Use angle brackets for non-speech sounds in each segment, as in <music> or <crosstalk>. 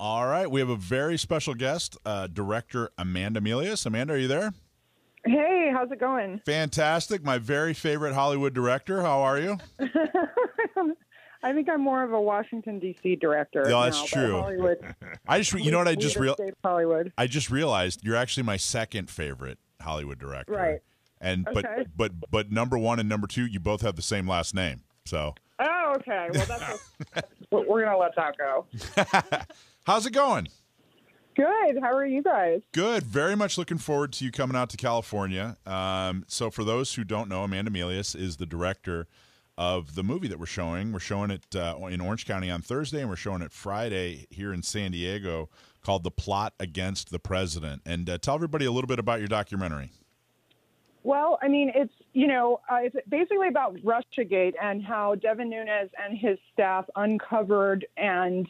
All right, we have a very special guest, uh, director Amanda Milius. Amanda, are you there? Hey, how's it going? Fantastic. My very favorite Hollywood director. How are you? <laughs> I think I'm more of a Washington D.C. director. No, that's now, true. Hollywood. <laughs> I just, you know what I just realized. Hollywood. I just realized you're actually my second favorite Hollywood director. Right. And but Okay. but but number one and number two, you both have the same last name. So Oh, okay. Well, that's, that's we're gonna let that go. <laughs> how's it going? Good. How are you guys? Good. Very much looking forward to you coming out to California. Um, so, for those who don't know, Amanda Milius is the director of the movie that we're showing. We're showing it uh, in Orange County on Thursday, and we're showing it Friday here in San Diego called The Plot Against the President. And uh, tell everybody a little bit about your documentary. Well, I mean, it's you know, uh, it's basically about RussiaGate and how Devin Nunes and his staff uncovered and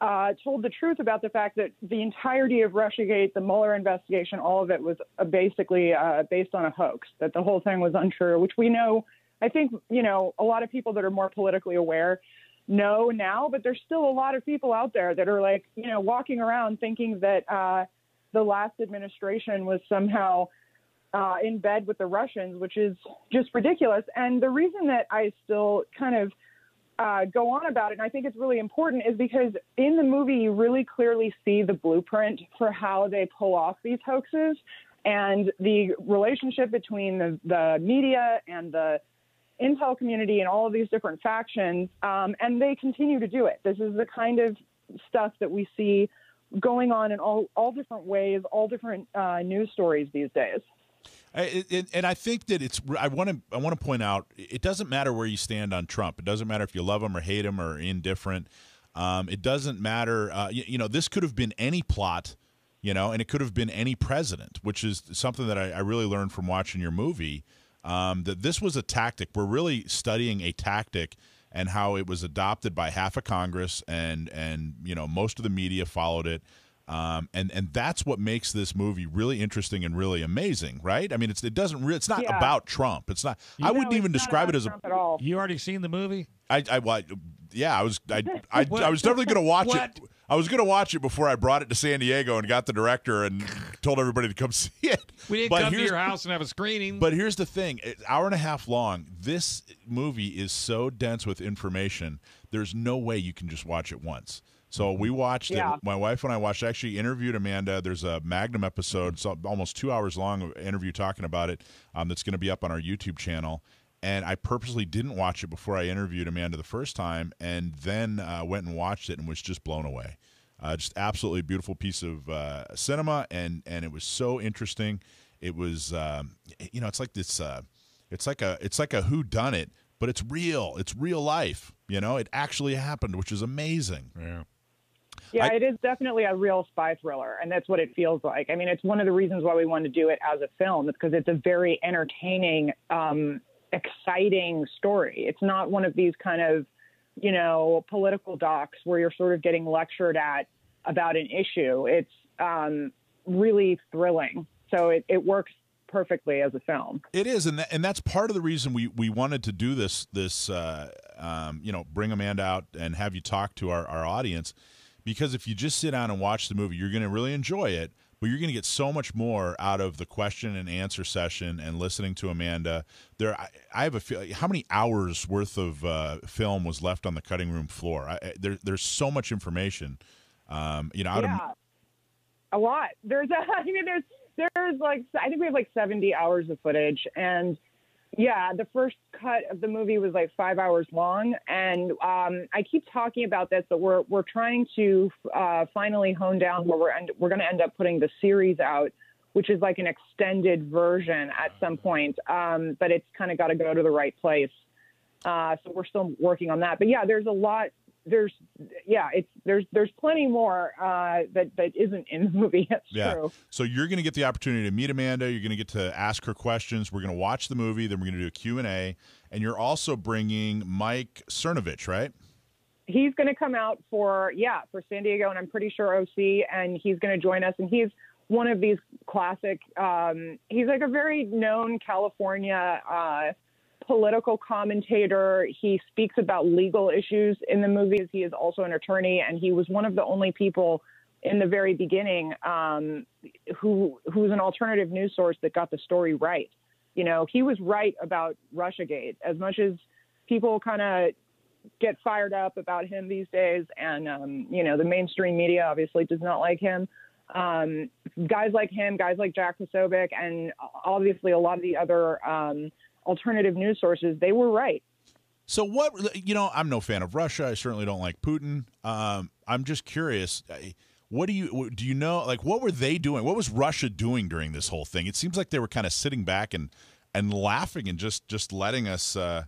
uh, told the truth about the fact that the entirety of RussiaGate, the Mueller investigation, all of it was uh, basically uh, based on a hoax. That the whole thing was untrue, which we know. I think you know a lot of people that are more politically aware know now, but there's still a lot of people out there that are like you know walking around thinking that uh, the last administration was somehow uh, in bed with the Russians, which is just ridiculous. And the reason that I still kind of uh, go on about it, and I think it's really important, is because in the movie you really clearly see the blueprint for how they pull off these hoaxes and the relationship between the, the media and the intel community and all of these different factions. Um, and they continue to do it. This is the kind of stuff that we see going on in all, all different ways, all different uh, news stories these days. And I think that it's. I want to. I want to point out. It doesn't matter where you stand on Trump. It doesn't matter if you love him or hate him or indifferent. Um, it doesn't matter. Uh, you, you know, this could have been any plot. You know, and it could have been any president, which is something that I, I really learned from watching your movie. Um, that this was a tactic. We're really studying a tactic and how it was adopted by half of Congress and and you know most of the media followed it. Um, and and that's what makes this movie really interesting and really amazing, right? I mean, it's it doesn't re- it's not Yeah. about Trump. It's not. I No, wouldn't even describe it as a. At all. You already seen the movie? I, I, well, I- yeah, I was, I, I, <laughs> I was definitely going to watch What? it. I was going to watch it before I brought it to San Diego and got the director and <laughs> told everybody to come <laughs> see it. We didn't But come to your house and have a screening. But here's the thing: it's hour and a half long. This movie is so dense with information. There's no way you can just watch it once. So we watched Yeah. it. My wife and I watched. Actually, interviewed Amanda. There's a Magnum episode, so almost two hours long interview talking about it. Um, that's going to be up on our YouTube channel. And I purposely didn't watch it before I interviewed Amanda the first time, and then uh, went and watched it and was just blown away. Uh, just absolutely beautiful piece of uh, cinema, and and it was so interesting. It was, um, you know, it's like this. Uh, it's like a it's like a who done it, but it's real. It's real life. You know, it actually happened, which is amazing. yeah. Yeah, I- it is definitely a real spy thriller, and that's what it feels like. I mean, it's one of the reasons why we wanted to do it as a film, because it's a very entertaining, um, exciting story. It's not one of these kind of, you know, political docs where you're sort of getting lectured at about an issue. It's um, really thrilling, so it, it works perfectly as a film. It is, and that, and that's part of the reason we, we wanted to do this this uh, um, you know bring Amanda out and have you talk to our, our audience because if you just sit down and watch the movie, you're going to really enjoy it, but you're going to get so much more out of the question and answer session and listening to Amanda. There, I, I have a feel. How many hours worth of uh, film was left on the cutting room floor? I, there, there's so much information. Um, you know, out of yeah, a lot. There's, <laughs> I mean, there's, there's like, I think we have like 70 hours of footage, and yeah, the first cut of the movie was like five hours long, and um, I keep talking about this, but we're we're trying to uh, finally hone down where we're end, we're going to end up putting the series out. Which is like an extended version at some point, um, but it's kind of got to go to the right place. Uh, so we're still working on that. But yeah, there's a lot. There's yeah, it's there's there's plenty more uh, that that isn't in the movie. <laughs> That's Yeah. true. So you're going to get the opportunity to meet Amanda. You're going to get to ask her questions. We're going to watch the movie. Then we're going to do a Q&A. And you're also bringing Mike Cernovich, right? He's going to come out for yeah for San Diego, and I'm pretty sure OC, and he's going to join us. And he's one of these classic. Um, he's like a very known California uh, political commentator. He speaks about legal issues in the movies. He is also an attorney, and he was one of the only people in the very beginning um, who was an alternative news source that got the story right. You know, he was right about RussiaGate. As much as people kind of get fired up about him these days, and um, you know, the mainstream media obviously does not like him. Um, guys like him, guys like Jack Posobiec, and obviously a lot of the other um, alternative news sources, they were right. So what you know, I'm no fan of Russia. I certainly don't like Putin. Um, I'm just curious. What do you do? You know, like what were they doing? What was Russia doing during this whole thing? It seems like they were kind of sitting back and and laughing and just just letting us, uh,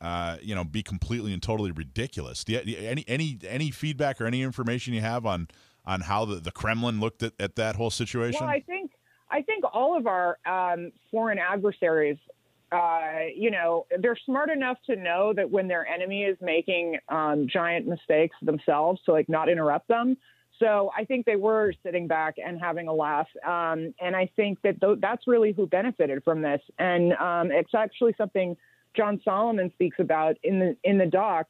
uh, you know, be completely and totally ridiculous. Do you, any any any feedback or any information you have on on how the, the Kremlin looked at, at that whole situation? Well, I think I think all of our um, foreign adversaries uh, you know, they're smart enough to know that when their enemy is making um, giant mistakes themselves, to like not interrupt them. So I think they were sitting back and having a laugh, um, and I think that th- that's really who benefited from this. And um, it's actually something John Solomon speaks about in the in the doc.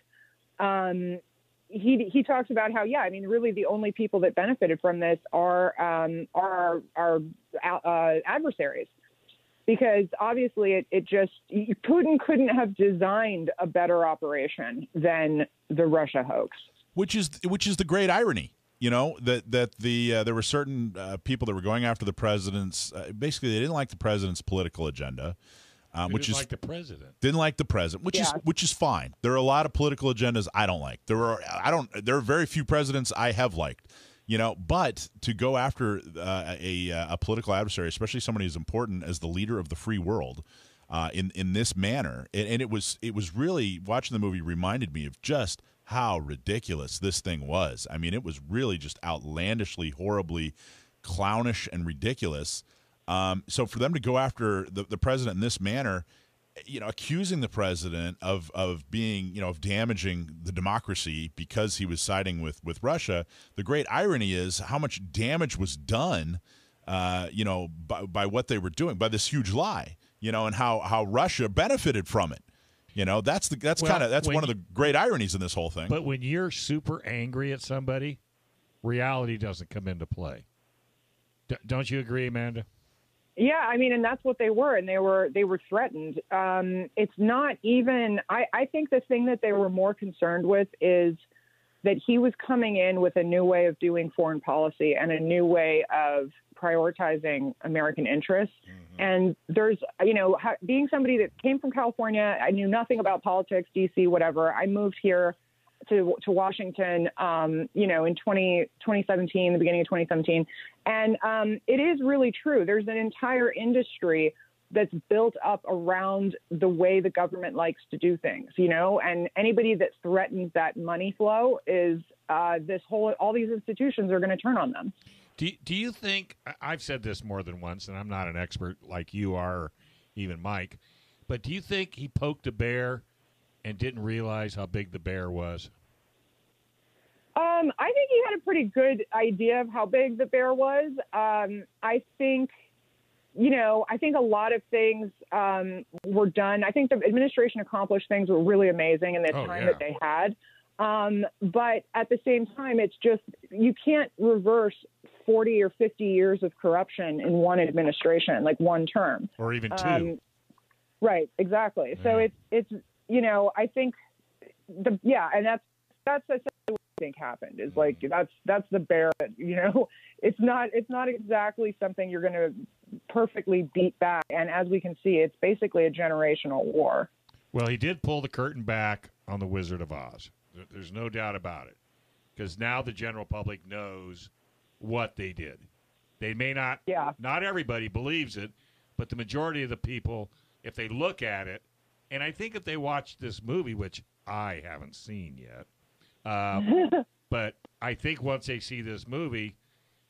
Um, he he talks about how yeah, I mean, really the only people that benefited from this are um, are our, our uh, adversaries because obviously it, it just Putin couldn't have designed a better operation than the Russia hoax. Which is which is the great irony, you know, that that the uh, there were certain uh, people that were going after the president's. Uh, basically, they didn't like the president's political agenda. Um, which is like the president didn't like the president, which yeah. is which is fine. There are a lot of political agendas I don't like. There are I don't there are very few presidents I have liked you know but to go after uh, a, a political adversary especially somebody as important as the leader of the free world uh, in in this manner and, and, it was it was really watching the movie reminded me of just how ridiculous this thing was. I mean it was really just outlandishly horribly clownish and ridiculous. Um, so for them to go after the, the president in this manner you know, accusing the president of of being, you know, of damaging the democracy because he was siding with with Russia. The great irony is how much damage was done, uh, you know, by, by what they were doing, by this huge lie, you know, and how how Russia benefited from it. You know, that's the that's well, kind of that's one of the great ironies in this whole thing. But when you're super angry at somebody, reality doesn't come into play. D- don't you agree, Amanda? Yeah, I mean, and that's what they were, and they were they were threatened. Um, it's not even. I, I think the thing that they were more concerned with is that he was coming in with a new way of doing foreign policy and a new way of prioritizing American interests. Mm-hmm. And there's, you know, being somebody that came from California, I knew nothing about politics, DC, whatever. I moved here to to Washington, um, you know, in 20, 2017, the beginning of 2017, and um, it is really true. There's an entire industry that's built up around the way the government likes to do things, you know, and anybody that threatens that money flow is uh, this whole all these institutions are going to turn on them. Do do you think I've said this more than once, and I'm not an expert like you are, even Mike, but do you think he poked a bear? And didn't realize how big the bear was? Um, I think he had a pretty good idea of how big the bear was. Um, I think, you know, I think a lot of things um, were done. I think the administration accomplished things were really amazing in the oh, time yeah. that they had. Um, but at the same time, it's just you can't reverse 40 or 50 years of corruption in one administration, like one term, or even two. Um, right, exactly. Yeah. So it's it's you know, I think the yeah, and that's that's essentially what I think happened is like mm-hmm. that's that's the bear. You know, <laughs> it's not it's not exactly something you're going to perfectly beat back. And as we can see, it's basically a generational war. Well, he did pull the curtain back on the Wizard of Oz. There's no doubt about it, because now the general public knows what they did. They may not. Yeah. Not everybody believes it, but the majority of the people, if they look at it, and I think if they watch this movie, which I haven't seen yet, um, <laughs> but I think once they see this movie,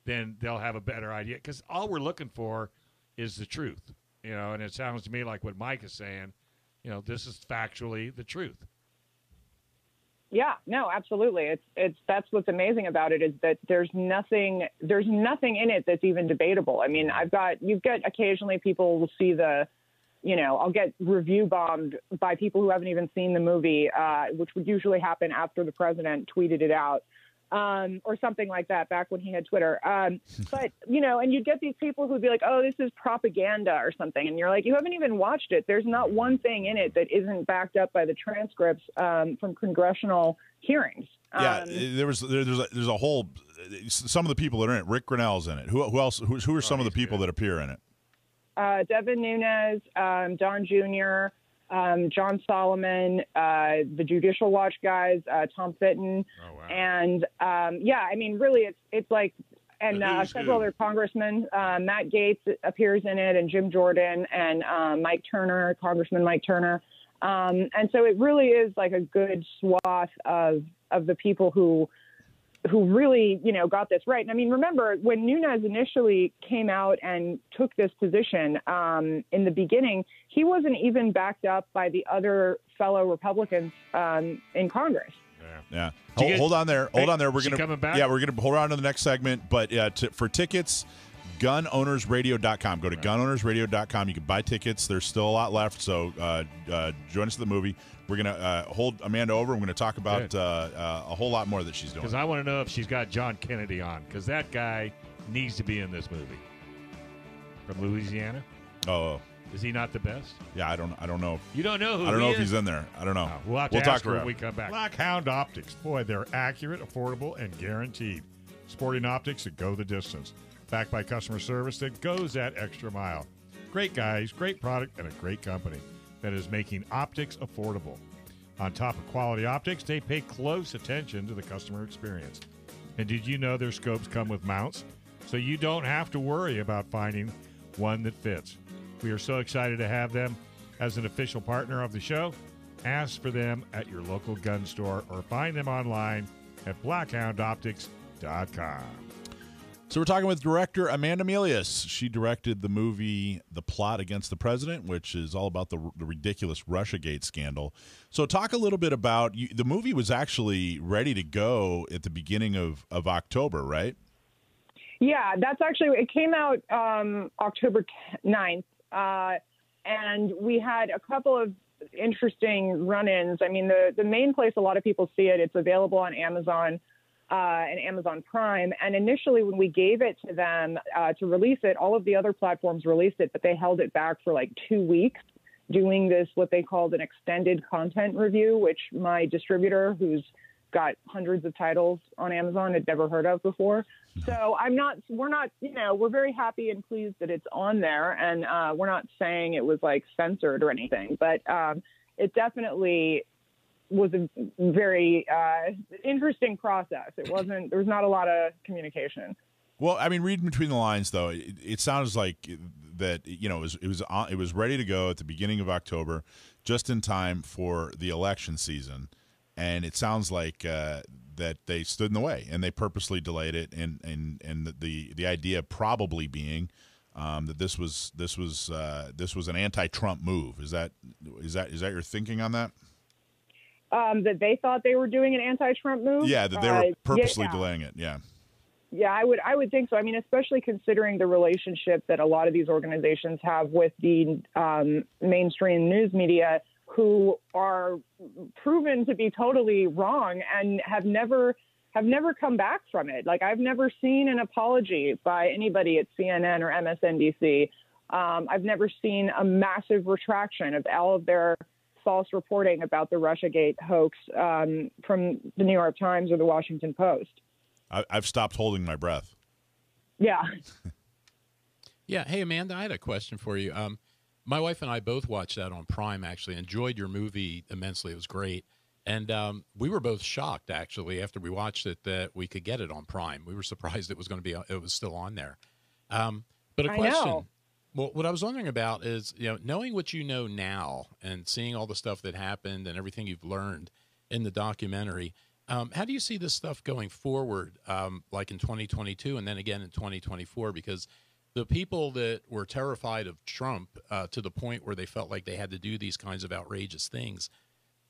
then they'll have a better idea. Because all we're looking for is the truth, you know. And it sounds to me like what Mike is saying. You know, this is factually the truth. Yeah, no, absolutely. It's it's that's what's amazing about it is that there's nothing there's nothing in it that's even debatable. I mean, I've got you've got occasionally people will see the you know, I'll get review bombed by people who haven't even seen the movie, uh, which would usually happen after the president tweeted it out um, or something like that back when he had Twitter. Um, <laughs> but, you know, and you'd get these people who'd be like, oh, this is propaganda or something. And you're like, you haven't even watched it. There's not one thing in it that isn't backed up by the transcripts um, from congressional hearings. Yeah, Um, there was there, there's a, there's a whole some of the people that are in it. Ric Grenell's in it. Who who else? Who, who are some of the people good. that appear in it? Uh, Devin Nunes, um, Don Jr., um, John Solomon, uh, the Judicial Watch guys, uh, Tom Fitton, Oh, wow. and um, yeah, I mean, really, it's it's like, and uh, several other congressmen. Uh, Matt Gaetz appears in it, and Jim Jordan, and uh, Mike Turner, Congressman Mike Turner. Um, and so it really is like a good swath of of the people who who really, you know, got this right. And I mean, remember when Nunes initially came out and took this position um, in the beginning, he wasn't even backed up by the other fellow Republicans um, in Congress. Yeah. Did Hold, get- hold on there. Hold on there. We're gonna coming back? Yeah, we're gonna hold on to the next segment. But yeah, to, for tickets, gunownersradio.com. Go to gunownersradio.com. You can buy tickets. There's still a lot left. So uh, uh, join us at the movie. We're gonna uh, hold Amanda over. We're gonna talk about uh, uh, a whole lot more that she's doing. Because I want to know if she's got John Kennedy on, because that guy needs to be in this movie. From Louisiana, oh is he not the best? yeah, I don't I don't know. You don't know who I don't he know if he's in there. I don't know. Oh, we'll have we'll talk ask her her. when we come back. Blackhound Optics. Boy, they're accurate, affordable, and guaranteed. Sporting optics that go the distance. Backed by customer service that goes that extra mile. Great guys, great product, and a great company that is making optics affordable. On top of quality optics, they pay close attention to the customer experience. And did you know their scopes come with mounts? So you don't have to worry about finding one that fits. We are so excited to have them as an official partner of the show. Ask for them at your local gun store or find them online at blackhoundoptics.com. So we're talking with director Amanda Milius. She directed the movie The Plot Against the President, which is all about the, the ridiculous RussiaGate scandal. So talk a little bit about you, the movie was actually ready to go at the beginning of, of October, right? Yeah, that's actually it came out um, October 9th, uh, and we had a couple of interesting run-ins. I mean, the the main place a lot of people see it, it's available on Amazon uh, and Amazon Prime. And initially, when we gave it to them uh, to release it, all of the other platforms released it, but they held it back for like two weeks. Doing this, what they called an extended content review, which my distributor, who's got hundreds of titles on Amazon had never heard of before. So I'm not, we're not, you know, we're very happy and pleased that it's on there. And uh, we're not saying it was like censored or anything, but um, it definitely was a very uh, interesting process. It wasn't, there was not a lot of communication. Well, I mean, reading between the lines, though, it, it sounds like that you know it was it was on, it was ready to go at the beginning of October, just in time for the election season, and it sounds like uh, that they stood in the way and they purposely delayed it, and and and the the, idea probably being um, that this was this was uh, this was an anti-Trump move. Is that is that is that your thinking on that? Um, that they thought they were doing an anti-Trump move. Yeah, that they Uh, were purposely yeah. delaying it. Yeah. Yeah, I would I would think so. I mean, especially considering the relationship that a lot of these organizations have with the um, mainstream news media, who are proven to be totally wrong and have never have never come back from it. Like I've never seen an apology by anybody at CNN or MSNBC. Um, I've never seen a massive retraction of all of their false reporting about the RussiaGate hoax um, from the New York Times or the Washington Post. I, I've stopped holding my breath. Yeah. <laughs> Yeah. Hey, Amanda, I had a question for you. Um, my wife and I both watched that on Prime. Actually, enjoyed your movie immensely. It was great, and um, we were both shocked actually after we watched it that we could get it on Prime. We were surprised it was going to be it was still on there. Um, but a question. Well, what I was wondering about is, you know, knowing what you know now and seeing all the stuff that happened and everything you've learned in the documentary, um, how do you see this stuff going forward, um, like in 2022 and then again in 2024? Because the people that were terrified of Trump uh, to the point where they felt like they had to do these kinds of outrageous things,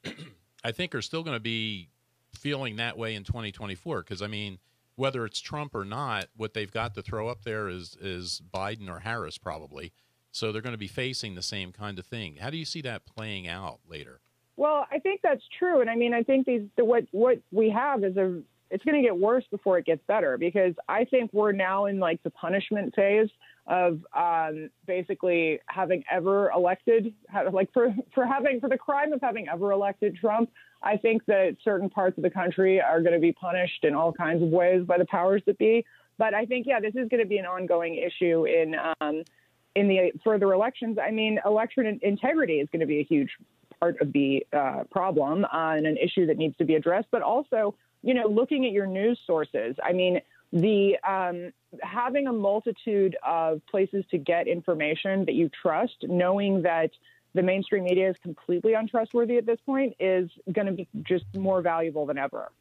<clears throat> I think are still going to be feeling that way in 2024. Because I mean, whether it's Trump or not, what they've got to throw up there is is Biden or Harris probably. So they're going to be facing the same kind of thing. How do you see that playing out later? Well, I think that's true, and I mean, I think these the, what what we have is a it's going to get worse before it gets better because I think we're now in like the punishment phase of um, basically having ever elected, like for for having for the crime of having ever elected Trump. I think that certain parts of the country are going to be punished in all kinds of ways by the powers that be. But I think, yeah, this is going to be an ongoing issue in um, in the further elections. I mean, election integrity is going to be a huge part of the uh, problem uh, and an issue that needs to be addressed. But also, you know, looking at your news sources. I mean, the um, having a multitude of places to get information that you trust, knowing that the mainstream media is completely untrustworthy at this point, is going to be just more valuable than ever.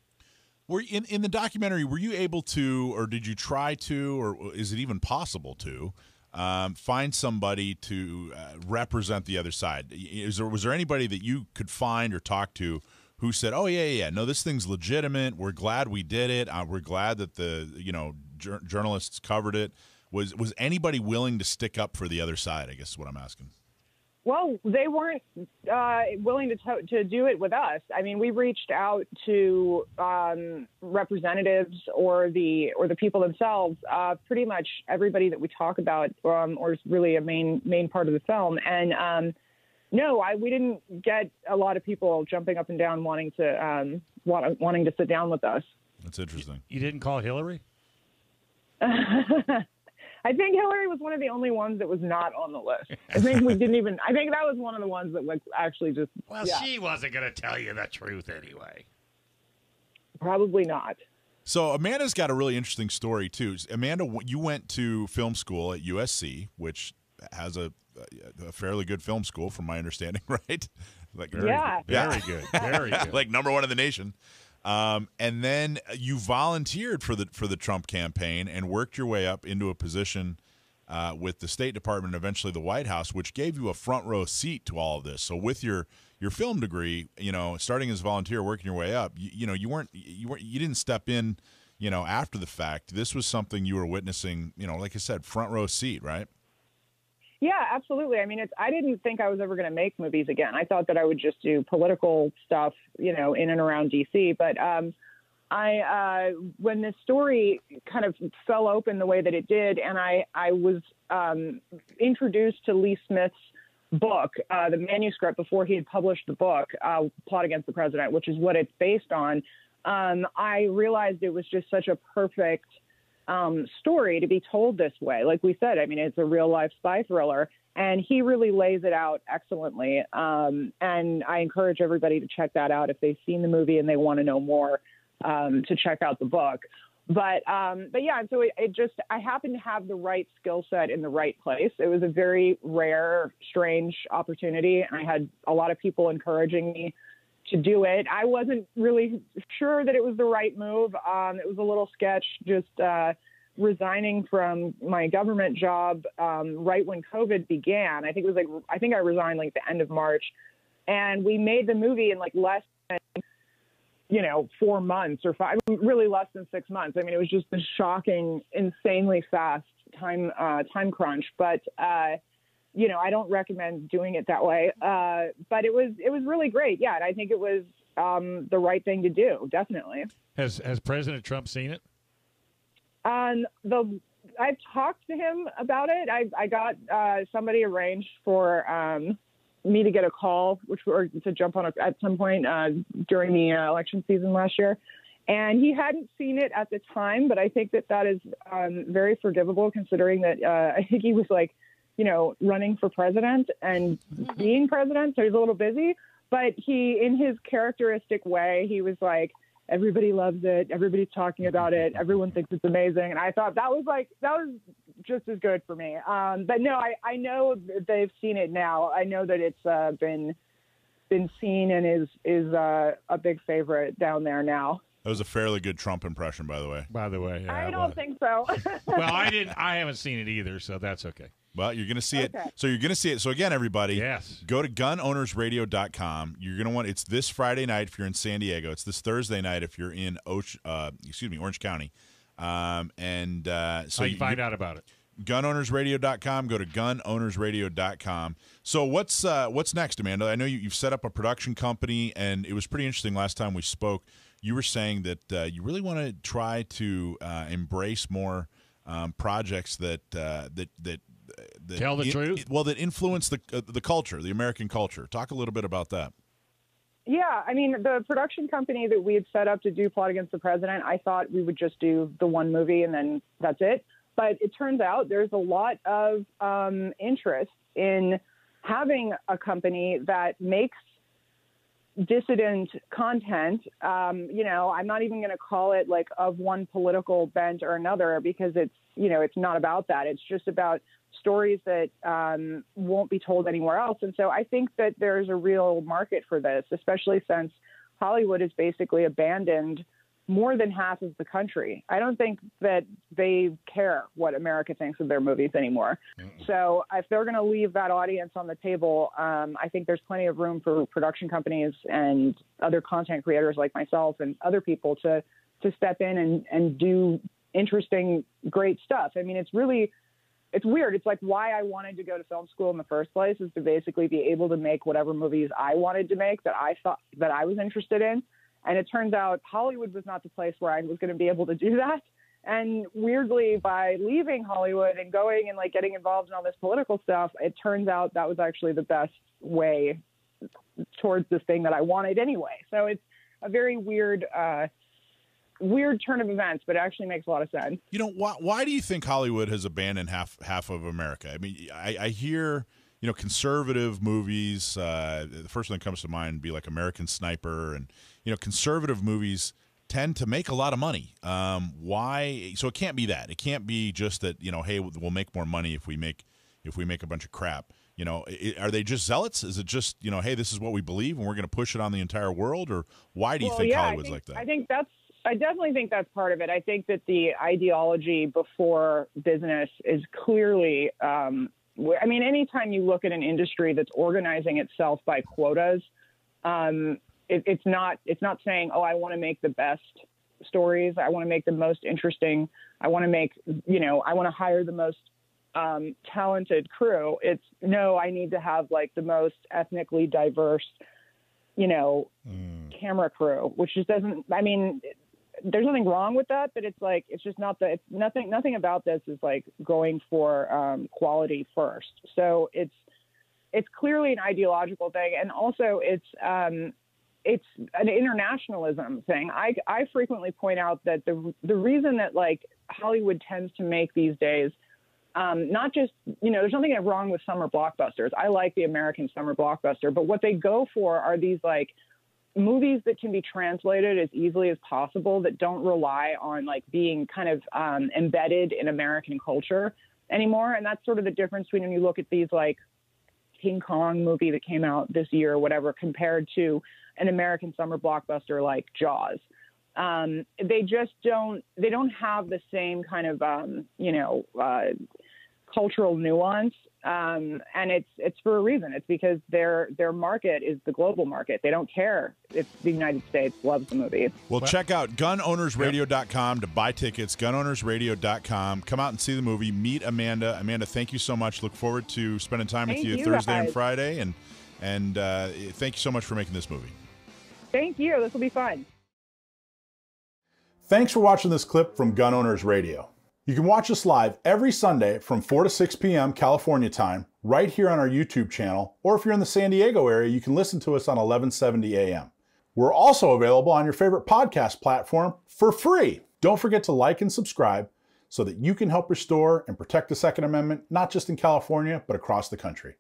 Were in in the documentary? Were you able to, or did you try to, or is it even possible to? Um, find somebody to uh, represent the other side. Is there was there anybody that you could find or talk to who said, "Oh yeah, yeah, no, this thing's legitimate. We're glad we did it. Uh, we're glad that the you know jur- journalists covered it." Was was anybody willing to stick up for the other side? I guess is what I'm asking. Well, they weren't uh, willing to to, do it with us. I mean, we reached out to um, representatives or the or the people themselves. Uh, pretty much everybody that we talk about, um, or is really a main main part of the film. And um, no, I we didn't get a lot of people jumping up and down wanting to um, want, wanting to sit down with us. That's interesting. You didn't call Hillary? <laughs> I think Hillary was one of the only ones that was not on the list. I think we didn't even. I think that was one of the ones that like actually just. Well, yeah. she wasn't going to tell you the truth anyway. Probably not. So Amanda's got a really interesting story too. Amanda, you went to film school at USC, which has a, a fairly good film school, from my understanding, <laughs> right? Like very, yeah, very good, very <laughs> good. like number one in the nation. Um, and then you volunteered for the for the Trump campaign and worked your way up into a position uh, with the State Department, and eventually the White House, which gave you a front row seat to all of this. So with your your film degree, you know, starting as a volunteer, working your way up, you, you know, you weren't you weren't you didn't step in, you know, after the fact. This was something you were witnessing, you know, like I said, front row seat, right? Yeah, absolutely. I mean, it's. I didn't think I was ever going to make movies again. I thought that I would just do political stuff, you know, in and around DC. But um, I, uh, when this story kind of fell open the way that it did, and I, I was um, introduced to Lee Smith's book, uh, the manuscript before he had published the book, uh, Plot Against the President, which is what it's based on. Um, I realized it was just such a perfect um, story to be told this way. Like we said, I mean, it's a real life spy thriller, and he really lays it out excellently. Um, and I encourage everybody to check that out if they've seen the movie and they want to know more. Um, to check out the book, but um, but yeah, so it, it just I happened to have the right skill set in the right place. It was a very rare, strange opportunity, and I had a lot of people encouraging me to do it. I wasn't really sure that it was the right move. Um, it was a little sketch, just uh, resigning from my government job um, right when COVID began. I think it was like I think I resigned like the end of March, and we made the movie in like less than you know four months or five, really less than six months. I mean, it was just a shocking, insanely fast time uh, time crunch, but. Uh, you know, I don't recommend doing it that way. Uh, but it was it was really great. Yeah, and I think it was um, the right thing to do. Definitely. Has Has President Trump seen it? Um, the I've talked to him about it. I I got uh, somebody arranged for um, me to get a call, which or to jump on a, at some point uh, during the uh, election season last year. And he hadn't seen it at the time, but I think that that is um, very forgivable considering that uh, <laughs> I think he was like you know, running for president and being president, so he's a little busy. But he, in his characteristic way, he was like, everybody loves it, everybody's talking about it, everyone thinks it's amazing, and I thought that was like that was just as good for me. Um, but no, I I know they've seen it now. I know that it's uh, been been seen and is is uh, a big favorite down there now. That was a fairly good Trump impression, by the way. By the way, yeah, I don't think so. well, I <laughs> didn't. I haven't seen it either, so that's okay. Well, you're going to see Okay. it. So you're going to see it. So again, everybody, Yes. go to gunownersradio.com. You're going to want it's this Friday night if you're in San Diego. It's this Thursday night if you're in Och, uh, excuse me, Orange County. Um, and uh, so So you you- find out about it. gunownersradio.com go to gunownersradio.com so what's uh, what's next amanda i know you, have set up a production company and it was pretty interesting last time we spoke you were saying that uh, you really want to try to uh, embrace more um, projects that uh, that that that tell the in, truth? well that influenced the uh, the culture the american culture. Talk a little bit about that. Yeah, I mean, the production company that we had set up to do Plot Against the President, I thought we would just do the one movie and then that's it. But it turns out there's a lot of um, interest in having a company that makes dissident content. Um, you know, I'm not even going to call it like of one political bent or another because it's, you know, it's not about that. It's just about stories that um, won't be told anywhere else. And so I think that there's a real market for this, especially since Hollywood has basically abandoned more than half of the country. I don't think that they care what America thinks of their movies anymore. Mm-hmm. So if they're going to leave that audience on the table, um, I think there's plenty of room for production companies and other content creators like myself and other people to to step in and, and do interesting, great stuff. I mean, it's really it's weird. It's like why I wanted to go to film school in the first place is to basically be able to make whatever movies I wanted to make that I thought that I was interested in. And it turns out Hollywood was not the place where I was going to be able to do that. And weirdly, by leaving Hollywood and going and like getting involved in all this political stuff, it turns out that was actually the best way towards this thing that I wanted anyway. So it's a very weird uh, weird turn of events, but it actually makes a lot of sense. You know, why, why do you think Hollywood has abandoned half half of America? I mean, I, I hear you know conservative movies. Uh, the first one that comes to mind would be like American Sniper, and you know conservative movies tend to make a lot of money. Um, why? So it can't be that. It can't be just that you know, hey, we'll make more money if we make if we make a bunch of crap. You know, it, are they just zealots? Is it just you know, hey, this is what we believe and we're going to push it on the entire world, or why do you well, think yeah, Hollywood's think, like that? I think that's I definitely think that's part of it. I think that the ideology before business is clearly. Um, I mean, anytime you look at an industry that's organizing itself by quotas, um, it, it's not it's not saying, "Oh, I want to make the best stories. I want to make the most interesting. I want to make you know, I want to hire the most um, talented crew." It's no, I need to have like the most ethnically diverse, you know, mm. camera crew, which just doesn't. I mean, there's nothing wrong with that, but it's like it's just not the it's nothing nothing about this is like going for um, quality first. So it's it's clearly an ideological thing, and also it's um, it's an internationalism thing. I I frequently point out that the the reason that like Hollywood tends to make these days. Um, not just, you know, there's nothing wrong with summer blockbusters. I like the American summer blockbuster, but what they go for are these like movies that can be translated as easily as possible that don't rely on like being kind of um, embedded in American culture anymore. And that's sort of the difference between when you look at these like King Kong movie that came out this year or whatever compared to an American summer blockbuster like Jaws. Um, they just don't they don't have the same kind of um, you know uh, cultural nuance um, and it's it's for a reason. It's because their their market is the global market. They don't care if the United States loves the movie. Well, check out gunownersradio.com to buy tickets. Gunownersradio.com. Come out and see the movie. Meet Amanda. Amanda, thank you so much. Look forward to spending time thank with you, you Thursday guys. and Friday. And and uh, thank you so much for making this movie. Thank you. This will be fun. Thanks for watching this clip from Gun Owners Radio. You can watch us live every Sunday from 4 to 6 p.m. California time, right here on our YouTube channel, or if you're in the San Diego area, you can listen to us on 1170 a.m. We're also available on your favorite podcast platform for free. Don't forget to like and subscribe so that you can help restore and protect the Second Amendment, not just in California, but across the country.